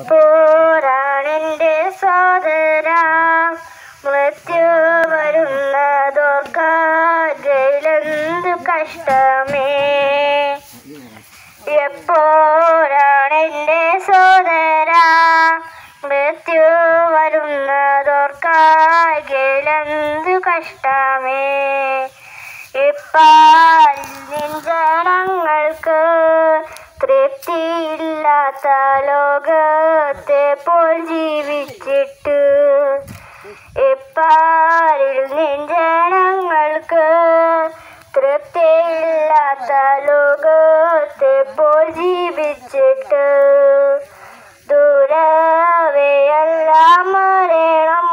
എപ്പോഴാണെന്റെ സോദര മൃത്യു വരുന്നതോർക്കാകയിലെന്തു കഷ്ടമേ? എപ്പോഴാണെന്റെ സോദര മൃത്യു വരുന്നതോർക്കാകയിലെന്തു കഷ്ടമേ? ഇപ്പാൽ ജനങ്ങൾക്ക് തൃപ്തിയില്ലാത്ത ലോകത്തെ പോൽ ജീവിച്ചിട്ട് എപ്പാരിൽ ജനങ്ങൾക്ക് തൃപ്തിയില്ലാത്ത ലോകത്തെ പോൽ ജീവിച്ചിട്ട് ദൂരവെയെല്ലാം മരണം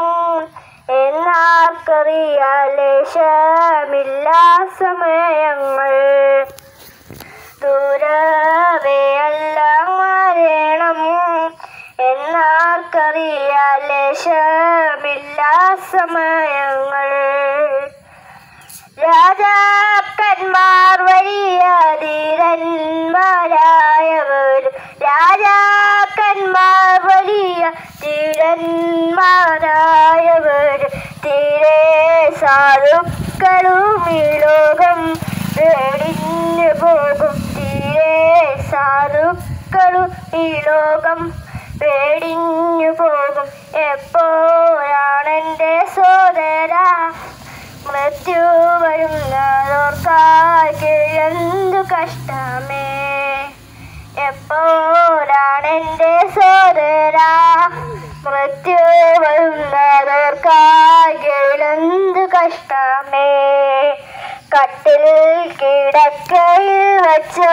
എന്നാർക്കറിയാൽ ലേശമില്ല സമയങ്ങൾ. സമയങ്ങൾ രാജാക്കന്മാർ വലിയ ധീരന്മാരായവർ രാജാക്കന്മാർ വലിയ ധീരന്മാരായവർ. തീരെ സാധുക്കളും ഈ ലോകം വെടിഞ്ഞു പോകും. തീരെ സാധുക്കളും ഈ ലോകം വെടിഞ്ഞു പോകും. എപ്പോഴാണെന്റെ സോദര? മൃത്യു വരുന്നതോർക്കാകെന്തു കഷ്ടമേ? എപ്പോഴാണെന്റെ സോദര? മൃത്യു വരുന്നതോർക്കാകെന്തു കഷ്ടമേ? കട്ടിൽ കിടക്കയിൽ വച്ചു.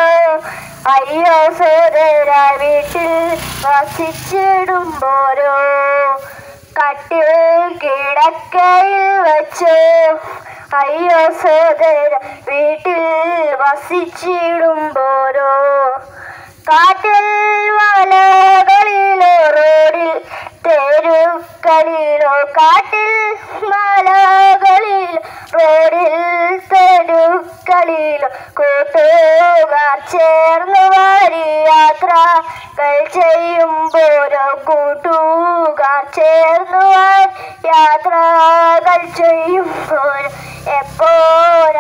അയ്യോ സോദര വീട്ടിൽ വസിച്ചിടുമ്പോരോ കട്ടിൽ കിടക്കയിൽ വച്ച്. അയ്യോ സോദര വീട്ടിൽ വസിച്ചിടുമ്പോരോ കാട്ടിൽ മലകളിലോ റോഡിൽ തെരുക്കളിലോ കാട്ടിൽ മലകളിൽ റോഡിൽ വരി യാത്രകൾ ചെയ്യുമ്പോരോ കൂട്ടുകാർ ചേർന്നു യാത്ര യാത്രകൾ ചെയ്യുമ്പോൾ എപ്പോൾ